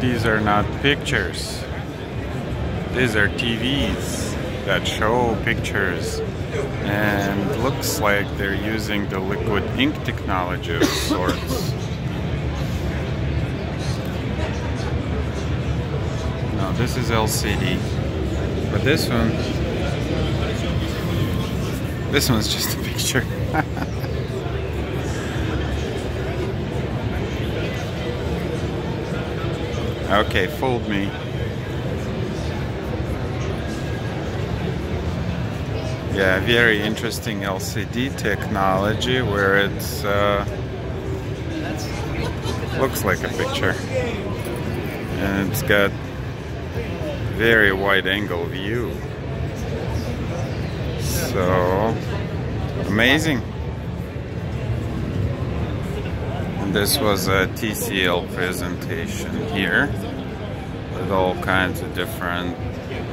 these are not pictures. These are TVs that show pictures and looks like they're using the liquid ink technology of sorts. No, this is LCD. But this one, this one's just a picture. Okay, fold me. Yeah, very interesting LCD technology where it's uh, looks like a picture. And it's got very wide angle view. So amazing this was a TCL presentation here with all kinds of different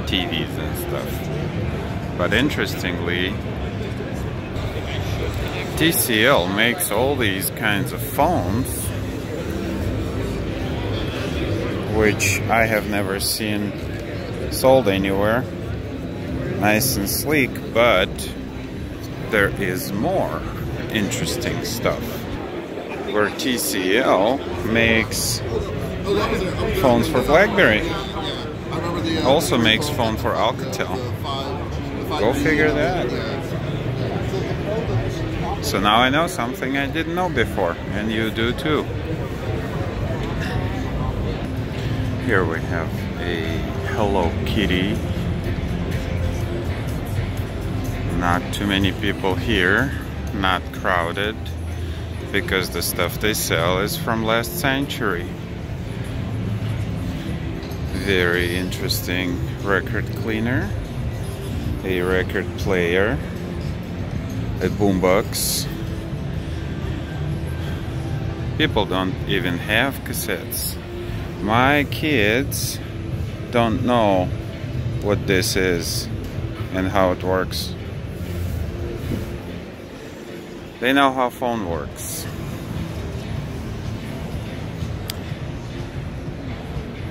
TVs and stuff but interestingly, TCL makes all these kinds of phones which I have never seen sold anywhere. Nice and sleek, but there is more interesting stuff. Where TCL makes phones for BlackBerry. Also makes phone for Alcatel. Go figure that. So now I know something I didn't know before, and you do too. Here we have a Hello Kitty. Not too many people here, not crowded, because the stuff they sell is from last century. Very interesting record cleaner a record player, a boombox. People don't even have cassettes. My kids don't know what this is and how it works. They know how phone works.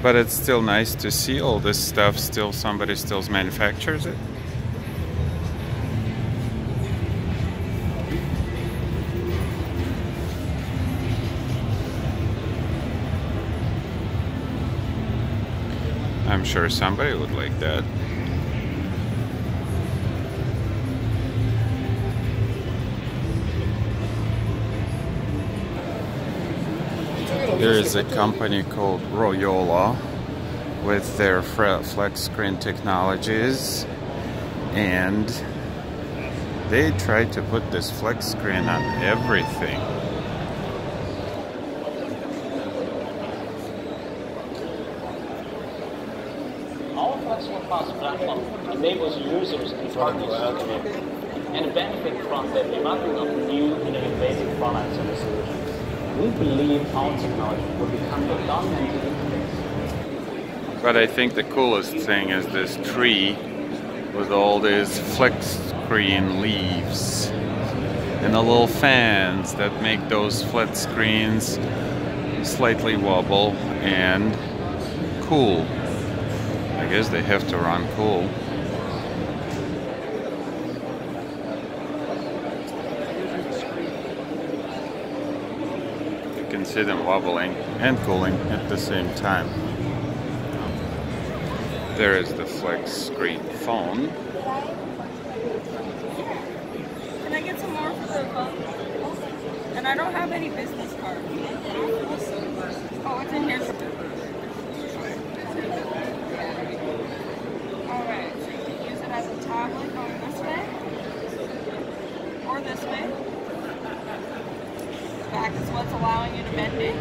But it's still nice to see all this stuff still somebody still manufactures it. I'm sure somebody would like that. There is a company called Royole with their flex screen technologies and they tried to put this flex screen on everything. platform enables users and partners to and benefit from the development of new innovative products and solutions. We believe our technology will become the dominant. But I think the coolest thing is this tree with all these flex screen leaves and the little fans that make those flat screens slightly wobble and cool. I guess they have to run cool. You can see them wobbling and cooling at the same time. There is the flex screen phone. Can I get some more for the phone? And I don't have any business cards. Oh, it's in here. Alright, so you can use it as a tablet going this way or this way. What's allowing you to bend it.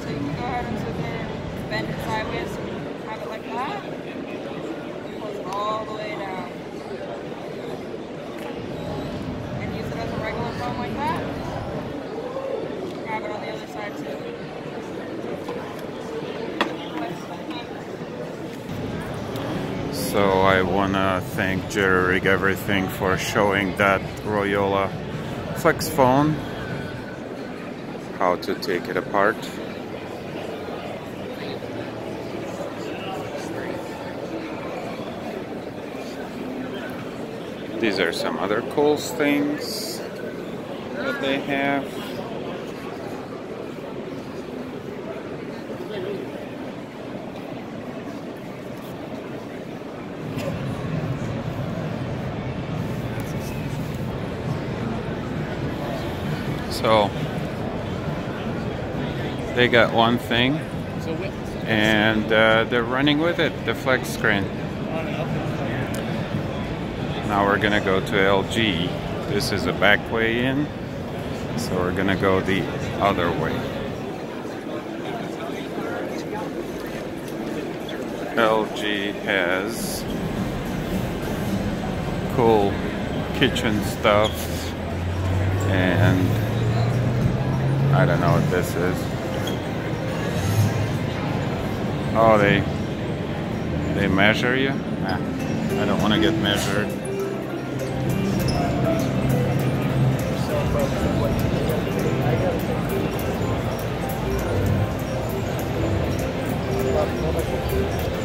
So you can go ahead and there and bend it sideways, have it like that. Close it all the way down. And use it as a regular like that. Grab it on the other side too. So I want to thank Jerry Rig Everything for showing that Royole Flex phone, how to take it apart. These are some other cool things that they have. They got one thing and uh, they're running with it, the flex screen. Now we're gonna go to LG. This is a back way in, so we're gonna go the other way. LG has cool kitchen stuff and I don't know what this is. Oh, they they measure you? Nah, I don't want to get measured. The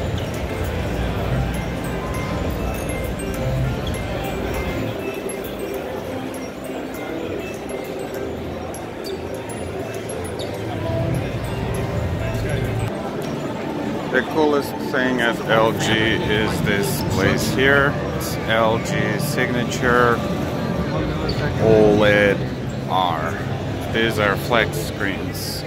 LG is this place here. It's LG Signature OLED R. These are flex screens.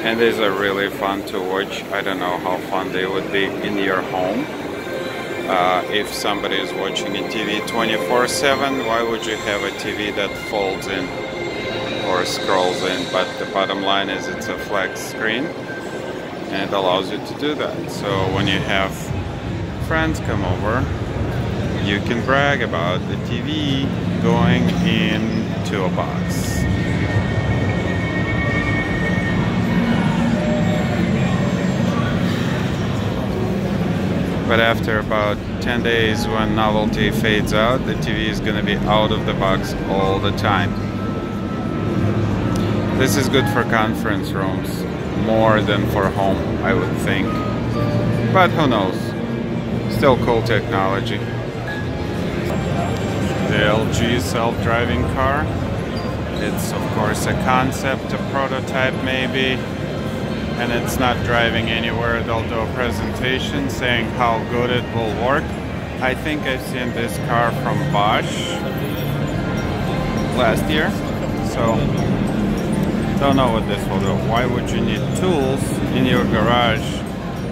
And these are really fun to watch. I don't know how fun they would be in your home. Uh, if somebody is watching a TV 24-7, why would you have a TV that folds in or scrolls in? But the bottom line is it's a flex screen and it allows you to do that. So when you have friends come over, you can brag about the TV going into a box. But after about 10 days when novelty fades out, the TV is going to be out of the box all the time. This is good for conference rooms, more than for home, I would think. But who knows? Still cool technology. The LG self-driving car. It's of course a concept, a prototype maybe, and it's not driving anywhere. They'll do a presentation saying how good it will work. I think I've seen this car from Bosch last year, so don't know what this will do. Why would you need tools in your garage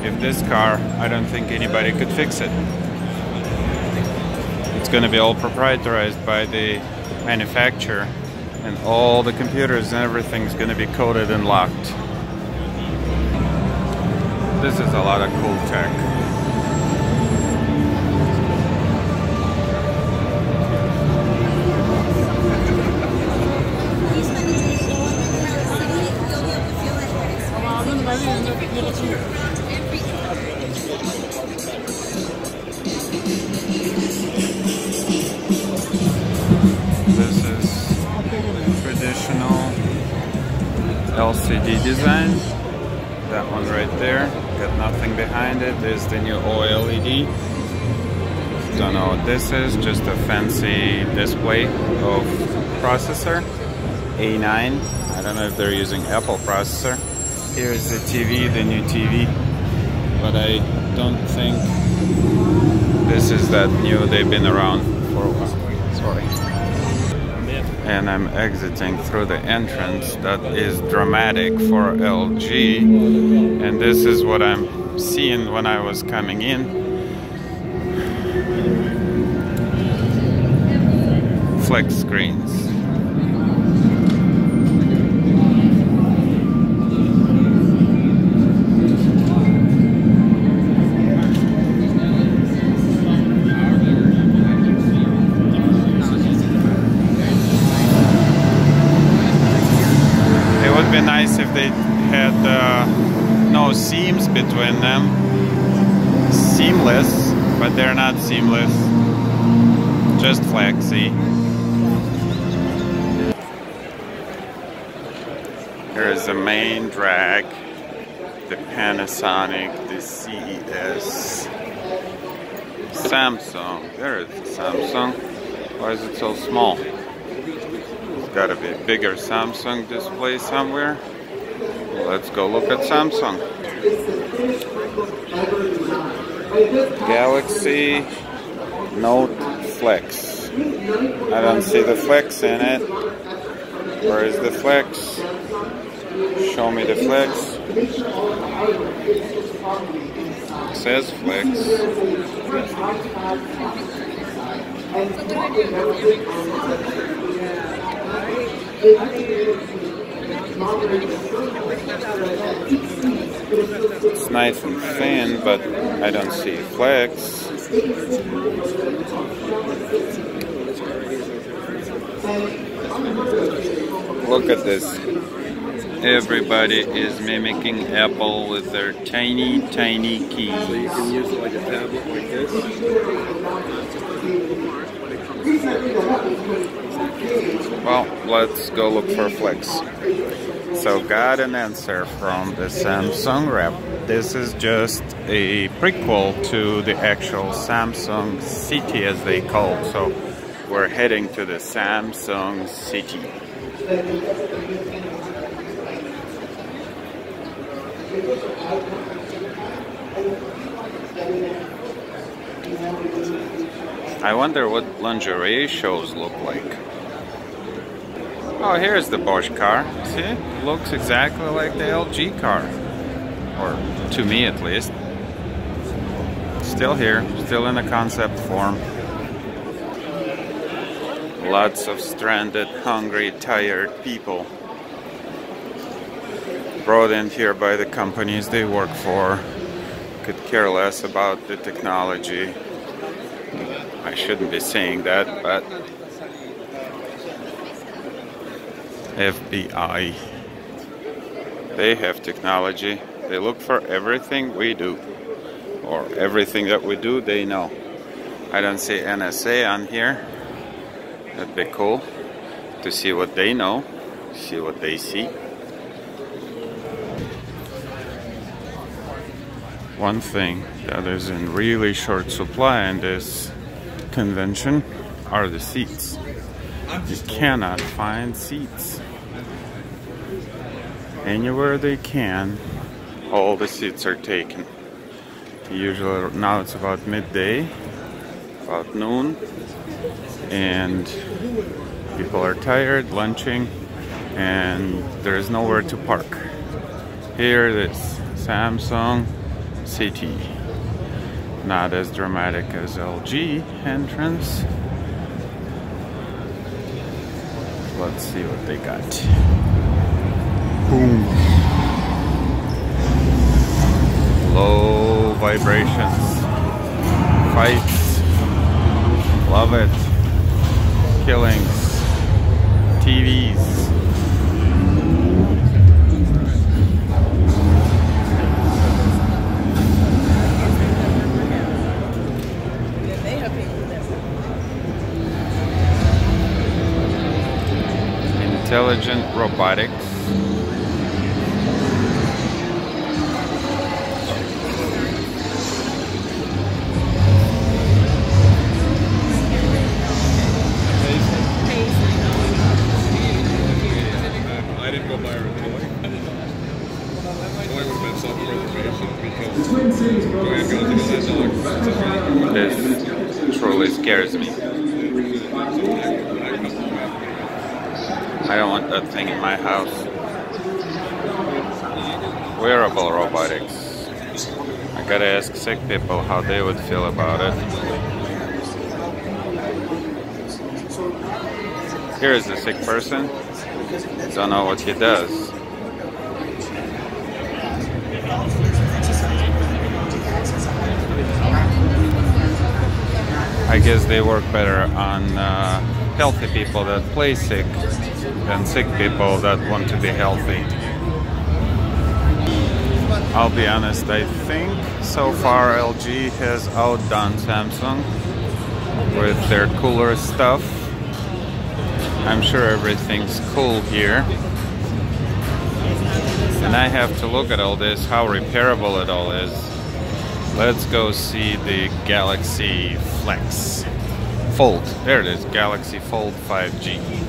if this car, I don't think anybody could fix it. It's going to be all proprietarized by the manufacturer and all the computers and everything's going to be coded and locked. This is a lot of cool tech. Display of processor. A9. I don't know if they're using Apple processor. Here's the TV, the new TV. But I don't think this is that new. They've been around for a while. Sorry. And I'm exiting through the entrance that is dramatic for LG. And this is what I'm seeing when I was coming in. Flex screens. It would be nice if they had uh, no seams between them. Seamless, but they're not seamless. Just flexy. The main drag, the Panasonic, the CES, Samsung. There is Samsung. Why is it so small? There's got to be a bigger Samsung display somewhere. Let's go look at Samsung. Galaxy Note Flex. I don't see the flex in it. Where is the flex? Show me the flex. It says flex. It's nice and thin, but I don't see flex. Look at this. Everybody is mimicking Apple with their tiny, tiny keys. So you can use it like a tablet like this. Well, let's go look for Flex. So got an answer from the Samsung rep. This is just a prequel to the actual Samsung City as they call it. So we're heading to the Samsung City. I wonder what lingerie shows look like. Oh, here's the Bosch car. See? Looks exactly like the LG car. Or to me at least. Still here, still in the concept form. Lots of stranded, hungry, tired people. Brought in here by the companies they work for. Could care less about the technology. I shouldn't be saying that, but FBI. They have technology. They look for everything we do. Or everything that we do, they know. I don't see NSA on here. That'd be cool to see what they know, see what they see. One thing that is in really short supply in this convention are the seats. You cannot find seats. Anywhere they can, all the seats are taken. Usually now it's about midday, about noon, and people are tired, lunching, and there is nowhere to park. Here it is, Samsung City. Not as dramatic as LG entrance. Let's see what they got. Boom. Low vibrations. Fights. Love it. Killings. TVs. That dog. This truly scares me. I don't want that thing in my house. Wearable robotics. I gotta ask sick people how they would feel about it. Here is a sick person. Don't know what he does. I guess they work better on uh, healthy people that play sick than sick people that want to be healthy. I'll be honest, I think so far LG has outdone Samsung with their cooler stuff. I'm sure everything's cool here. And I have to look at all this, how repairable it all is. Let's go see the Galaxy Flex. Fold. There it is, Galaxy Fold 5G.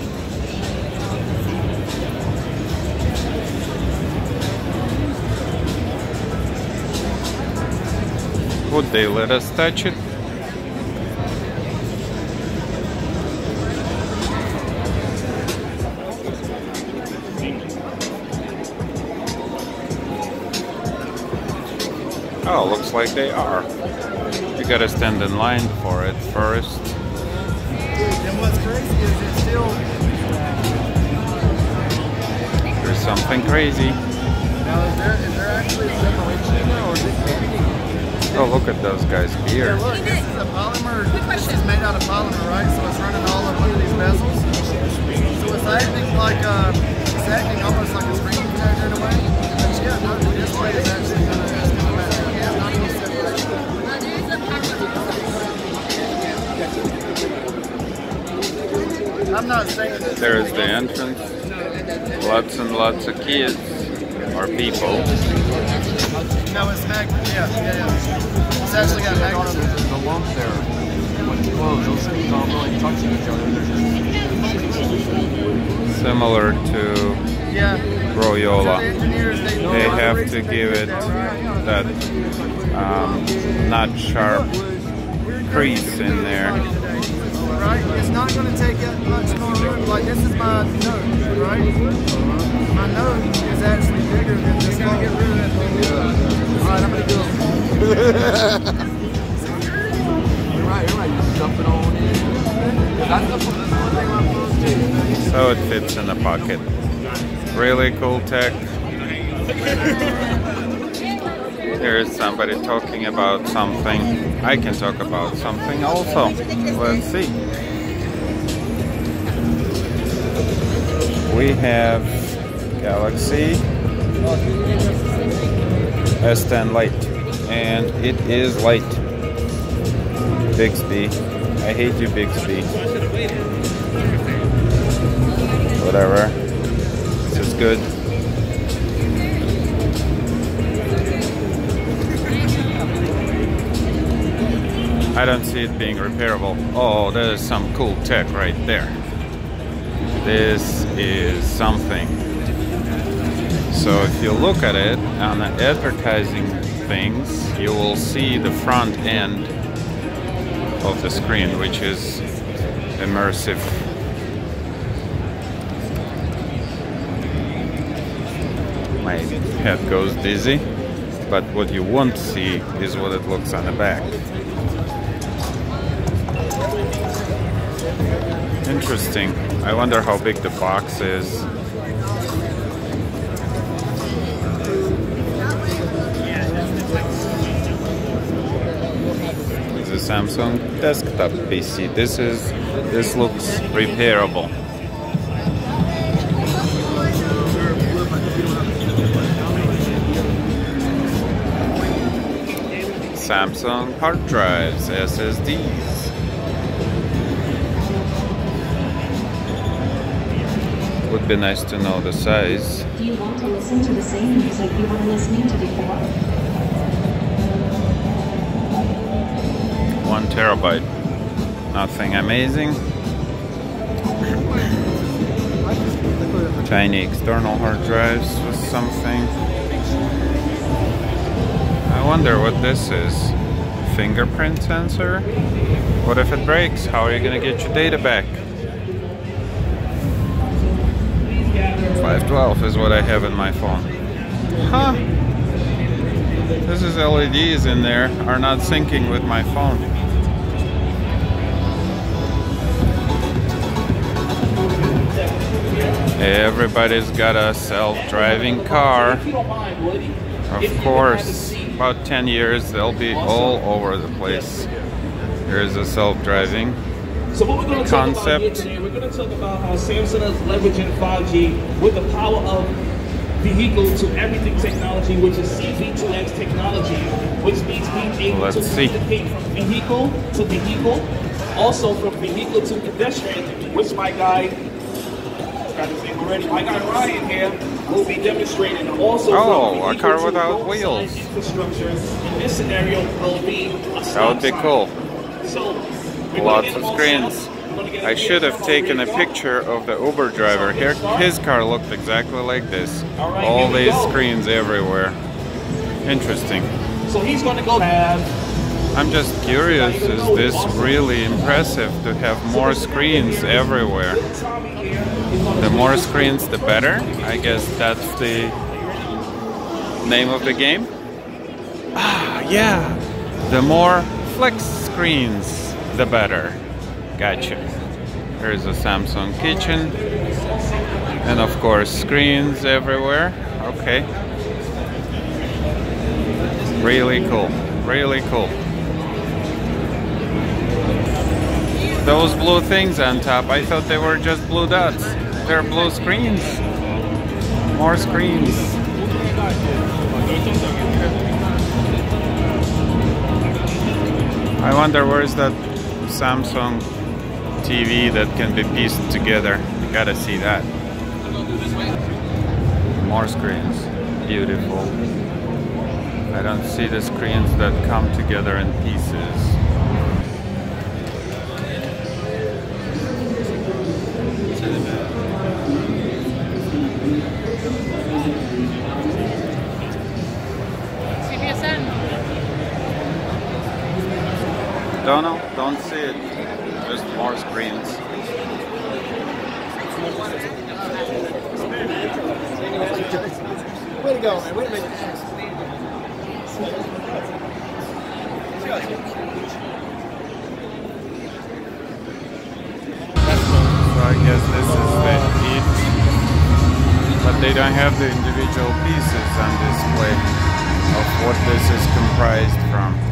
Touch it? Oh, looks like they are. You gotta stand in line for it first. And what's crazy is it's still. There's something crazy. Now, is there, is there actually a separation Oh, look at those guys Yeah, here. look, this is a polymer. This is made out of polymer, right? So it's running all of these bezels. So it's acting like uh, it's acting almost like a screen protector in a way. But yeah, no, the display is actually gonna it's gonna match. Yeah, not any separation. I'm not saying that. There's the entrance. Lots and lots of kids or people. No, it's mag. Yeah, yeah, yeah. It's actually got magnetism. the lump there. When it's closed, those things aren't really touching each other. They're just Similar to Yeah. Royole. they, They have to give it that. that um, not sharp crease in there. Right? It's not going to take up much more room. Like, this is my nose, right? My nose is actually bigger than this one. get rid of that thing. All right, I'm going to go. You're right, you're right. You're just jumping on in. Yeah, that's the, that's the one thing about phones too. So it fits in the pocket. Really cool tech. Here's somebody talking about something. I can talk about something also. Let's see. We have Galaxy S10 Lite, and it is light. Bixby. I hate you, Bixby. Whatever. This is good. I don't see it being repairable. Oh, that is some cool tech right there. This is something. So if you look at it on the advertising things, you will see the front end of the screen, which is immersive. My head goes dizzy, but what you won't see is what it looks on the back. Interesting. I wonder how big the box is. It's a Samsung desktop PC. This is this looks repairable. Samsung hard drives, SSDs. Would be nice to know the size. Do you want to listen to the same music you were listening to before? One terabyte. Nothing amazing. Tiny external hard drives with something. I wonder what this is. Fingerprint sensor? What if it breaks? How are you gonna get your data back? 512 is what I have in my phone. Huh. This is LEDs in there are not syncing with my phone. Everybody's got a self-driving car. Of course, about 10 years they'll be all over the place. Here's a self-driving. So what we're going to talk about here today, we're going to talk about how Samsung is leveraging 5G with the power of vehicle to everything technology, which is CV2X technology, which means being able Let's to see. communicate from vehicle to vehicle, also from vehicle to pedestrian, which my guy got his name already. My guy Ryan here will be demonstrating also Oh, a car without wheels. Infrastructure in this scenario will be a That would be cool. So Lots of screens. I should have taken a picture of the Uber driver. Here, his car looked exactly like this. All these screens everywhere. Interesting. So he's going to go I'm just curious, is this really impressive to have more screens everywhere? The more screens, the better. I guess that's the name of the game. Ah, yeah. The more flex screens, the better. Gotcha. Here's a Samsung kitchen. And of course, screens everywhere. Okay. Really cool. Really cool. Those blue things on top, I thought they were just blue dots. They're blue screens. More screens. I wonder where's that Samsung TV that can be pieced together. You gotta see that. More screens. Beautiful. I don't see the screens that come together in pieces. CBSN. Don't know, don't see it. Just more screens. Way to go, man. Way to make it. So I guess this is the eat. But they don't have the individual pieces on display of what this is comprised from.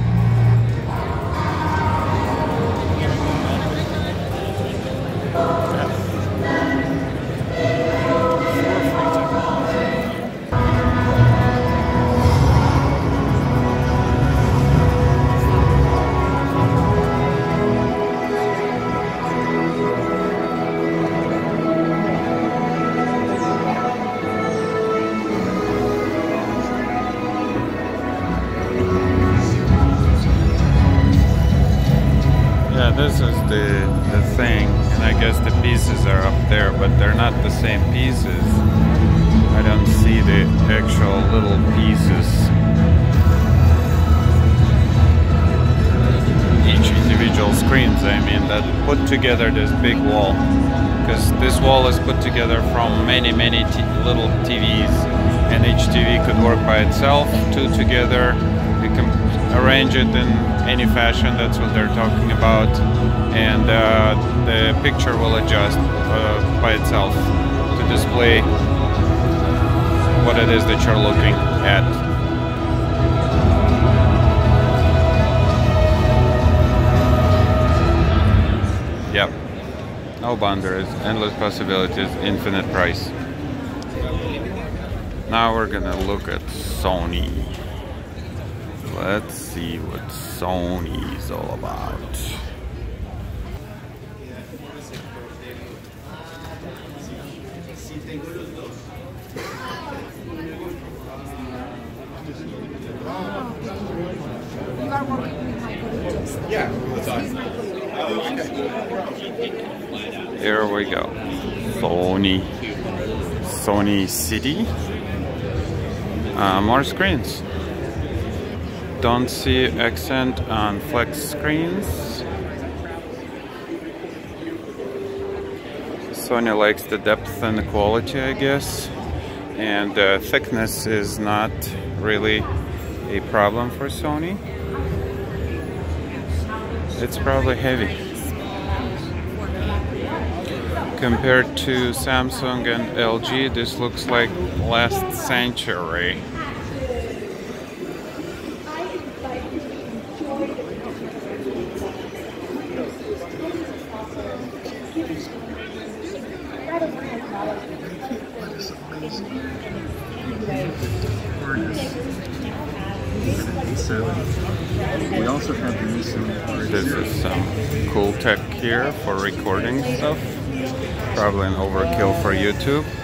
This is the the thing, guess the pieces are up there, but they're not the same pieces. I don't see the actual little pieces. Each individual screens, I mean, that put together this big wall. Because this wall is put together from many, many little TVs, and each TV could work by itself, two together. You can arrange it in any fashion, that's what they're talking about, and uh, the picture will adjust uh, by itself to display what it is that you're looking at. Yep. No boundaries, endless possibilities, infinite price. Now we're gonna look at Sony. Let's see what Sony's all about. Yeah. Here we go. Sony. Sony City. Uh, more screens. Don't see accent on flex screens. Sony likes the depth and the quality, I guess. And uh, thickness is not really a problem for Sony. It's probably heavy. Compared to Samsung and LG, this looks like last century.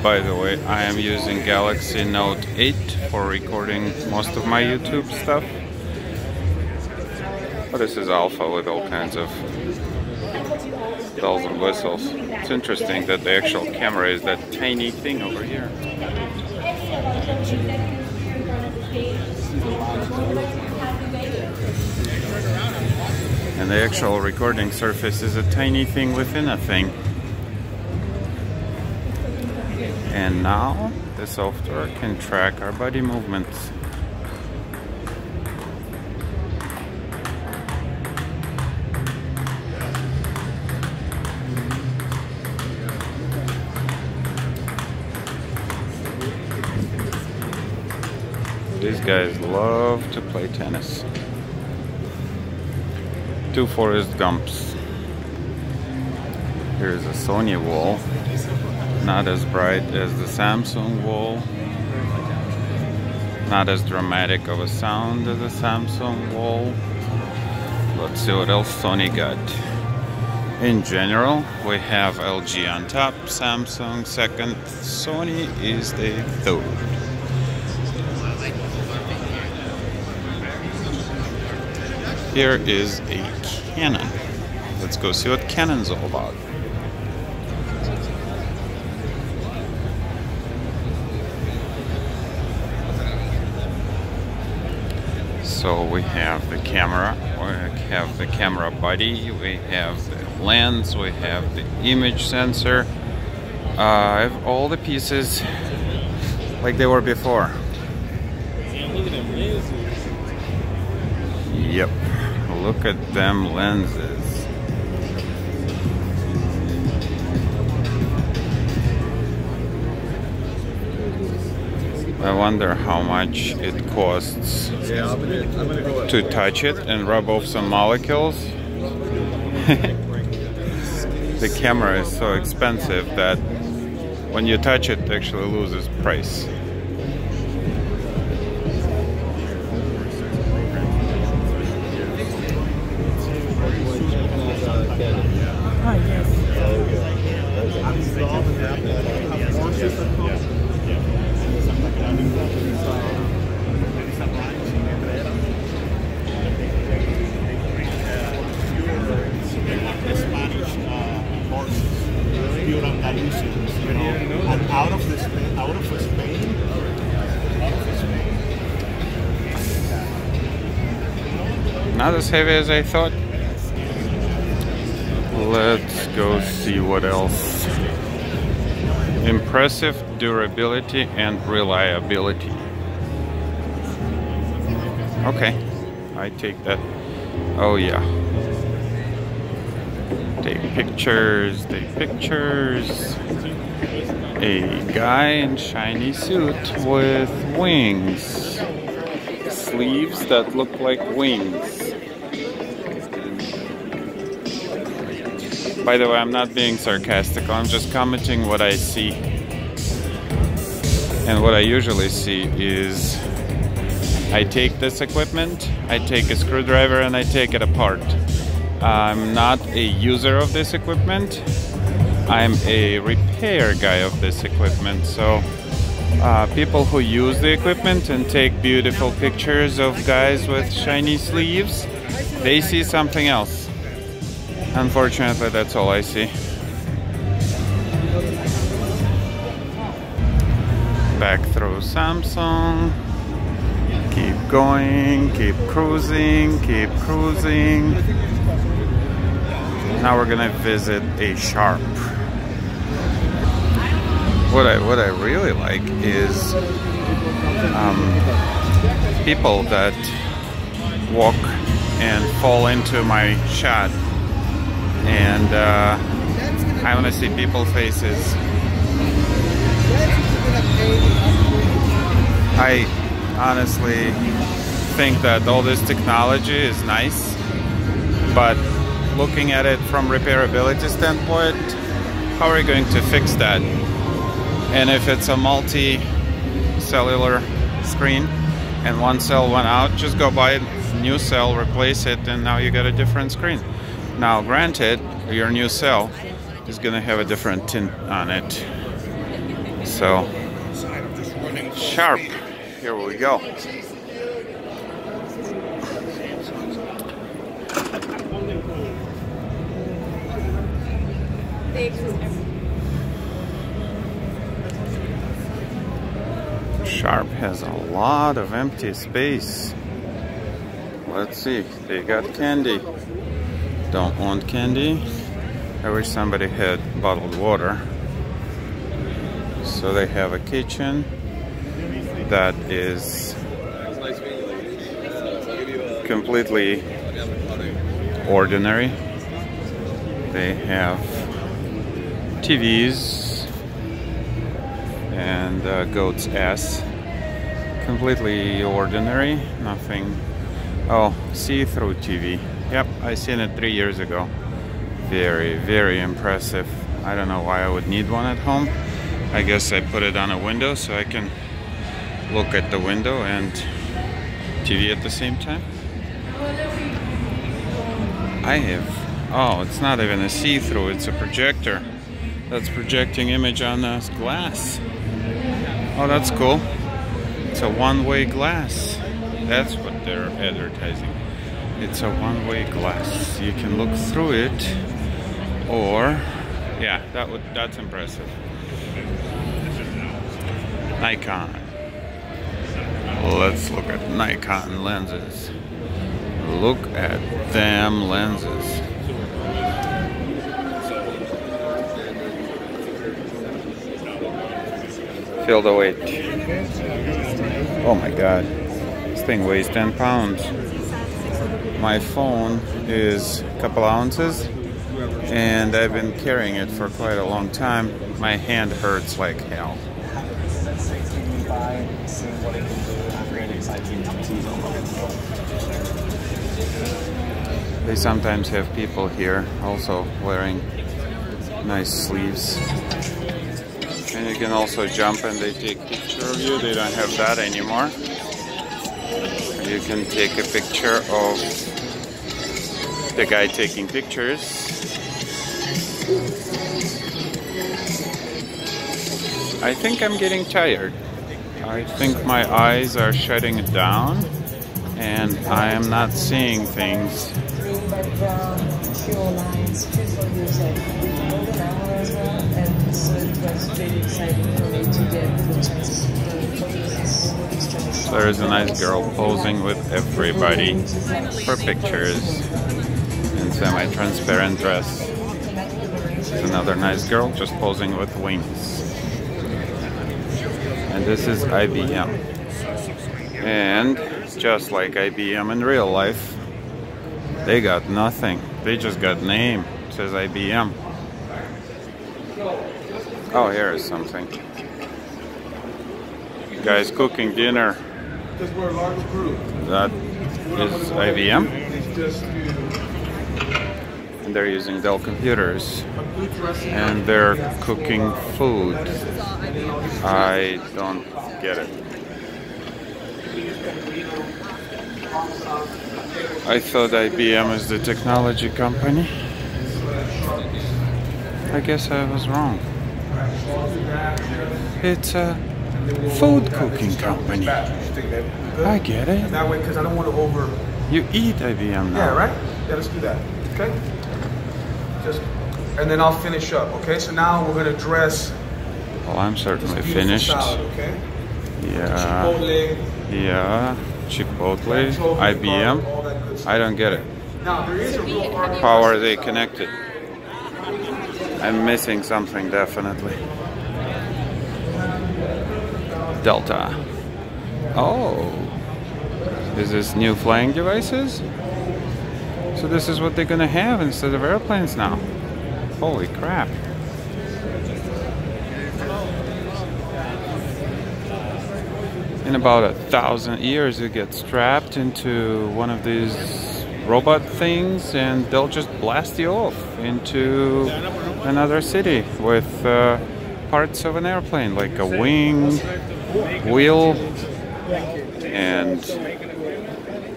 By the way, I am using Galaxy Note 8 for recording most of my YouTube stuff. But this is alpha with all kinds of bells and whistles. It's interesting that the actual camera is that tiny thing over here. And the actual recording surface is a tiny thing within a thing. And now the software can track our body movements. These guys love to play tennis. Two Forrest Gumps. Here's a Sony wall. Not as bright as the Samsung wall. Not as dramatic of a sound as the Samsung wall. Let's see what else Sony got. In general, we have LG on top, Samsung second, Sony is the third. Here is a Canon. Let's go see what Canon's all about. So we have the camera, we have the camera body, we have the lens, we have the image sensor. Uh, I have all the pieces like they were before. Yep, look at them lenses. I wonder how much it costs to touch it and rub off some molecules. the camera is so expensive that when you touch it, it actually loses price. Not as heavy as I thought. Let's go see what else. Impressive durability and reliability. Okay, I take that. Oh yeah. Take pictures, take pictures. A guy in shiny suit with wings. Sleeves that look like wings. By the way, I'm not being sarcastic, I'm just commenting what I see. And what I usually see is I take this equipment, I take a screwdriver and I take it apart. I'm not a user of this equipment. I'm a repair guy of this equipment. So uh, people who use the equipment and take beautiful pictures of guys with shiny sleeves, they see something else. Unfortunately, that's all I see. Back through Samsung. Keep going, keep cruising, keep cruising. Now we're gonna visit a Sharp. What I what I really like is um, people that walk and fall into my shot, and uh, I want to see people faces. I honestly think that all this technology is nice, but looking at it from repairability standpoint, how are we going to fix that? And if it's a multi-cellular screen and one cell went out, just go buy a new cell, replace it, and now you got a different screen. Now, granted, your new cell is gonna have a different tint on it. So, sharp. Here we go. Sharp has a lot of empty space. Let's see, they got candy. Don't want candy. I wish somebody had bottled water. So they have a kitchen that is completely ordinary. They have TVs and uh, goat's ass. Completely ordinary, nothing. Oh, see-through TV. Yep, I seen it three years ago. Very, very impressive. I don't know why I would need one at home. I guess I put it on a window so I can look at the window and TV at the same time. I have. Oh, it's not even a see-through. It's a projector that's projecting image on the glass. Oh, that's cool. It's a one-way glass. That's what they're advertising. It's a one-way glass. You can look through it, or yeah, that would that's impressive. Nikon. Let's look at Nikon lenses. Look at them lenses. Feel the weight. Oh my god. This thing weighs 10 pounds. My phone is a couple ounces and I've been carrying it for quite a long time. My hand hurts like hell. They sometimes have people here also wearing nice sleeves. And you can also jump and they take picture of you. They don't have that anymore. You can take a picture of the guy taking pictures. I think I'm getting tired. I think my eyes are shutting down and I am not seeing things. There is a nice girl posing with everybody for pictures semi-transparent dress. There's another nice girl just posing with wings. And this is IBM. And just like IBM in real life, they got nothing. They just got name. It says IBM. Oh, here is something. Guys cooking dinner. That is IBM. They're using Dell computers. And they're cooking food. I don't get it. I thought IBM is the technology company. I guess I was wrong. It's a food cooking company. I get it. That way, because I don't want to over. You eat IBM now. Yeah, right? Yeah, let's do that. Okay? Just, and then I'll finish up. Okay? So now we're gonna dress. Well, I'm certainly finished. Salad, okay? Yeah. Chipotle. Yeah. Chipotle, IBM. I don't get it. Now there is a real How are they connected? I'm missing something definitely. Delta. Oh. Is this new flying devices? So this is what they're gonna have instead of airplanes now. Holy crap. In about a thousand years you get strapped into one of these robot things and they'll just blast you off into another city with uh, parts of an airplane like a wing, wheel, and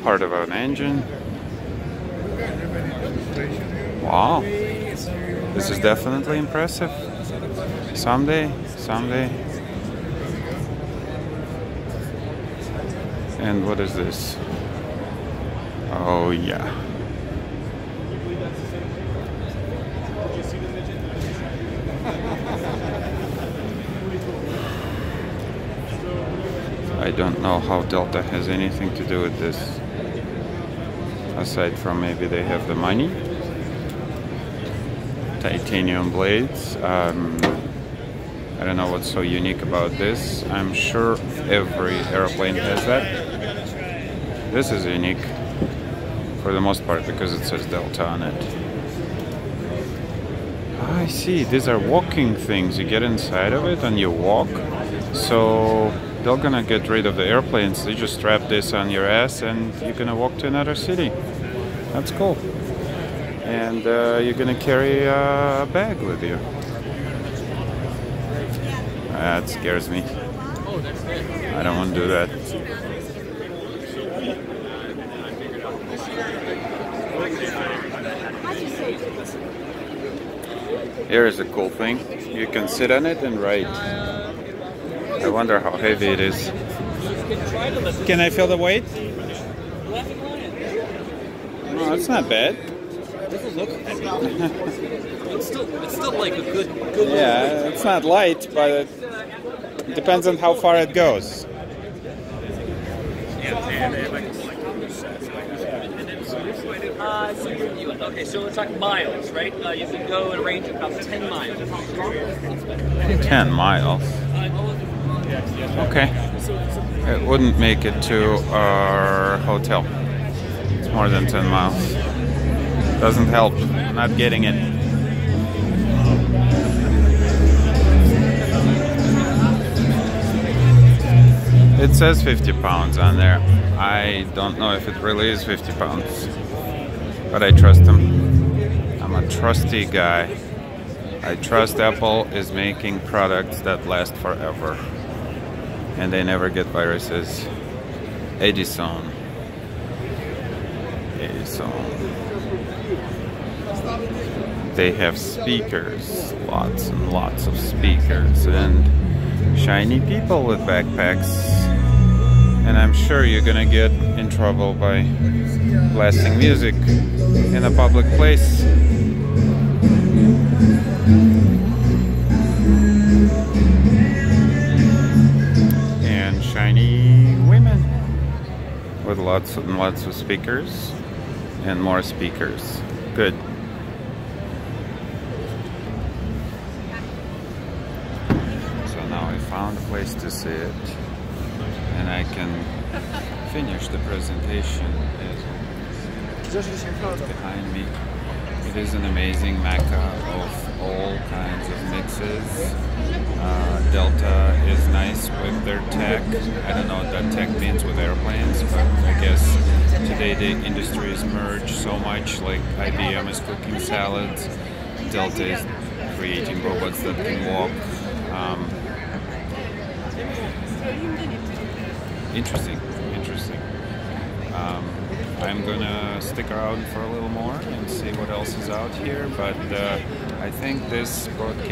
part of an engine. Wow. This is definitely impressive. Someday, someday. And what is this? Oh, yeah. I don't know how Delta has anything to do with this. Aside from maybe they have the money. Titanium blades. Um, I don't know what's so unique about this. I'm sure every airplane has that. This is unique for the most part because it says Delta on it. I see, these are walking things. You get inside of it and you walk. So they're gonna get rid of the airplanes. You just strap this on your ass and you're gonna walk to another city. That's cool. And uh, you're gonna carry a bag with you. That scares me. I don't want to do that. Here is a cool thing. You can sit on it and write. I wonder how heavy it is. Can I feel the weight? No, it's not bad. Doesn't look it's still it's still like a good good. Yeah, it's not light, but it depends on how far it goes. Uh, so you, okay, so we're talking miles, right? Uh, you can go in a range of about 10 miles. 10 miles. Okay. It wouldn't make it to our hotel. It's more than 10 miles. Doesn't help. Not getting it. It says 50 pounds on there. I don't know if it really is 50 pounds. But I trust them. I'm a trusty guy. I trust Apple is making products that last forever. And they never get viruses. Edison. Edison. They have speakers. Lots and lots of speakers. And shiny people with backpacks. And I'm sure you're gonna get in trouble by blasting music in a public place. And shiny women with lots and lots of speakers and more speakers. Good. So now I found a place to sit and I can finish the presentation behind me. It is an amazing mecca of all kinds of mixes. Uh, Delta is nice with their tech. I don't know what that tech means with airplanes, but I guess today the industry is merged so much, like IBM is cooking salads, Delta is creating robots that can walk. Um, interesting, interesting. Um, I'm gonna stick around for a little more and see what else is out here, but uh, I think this broadcast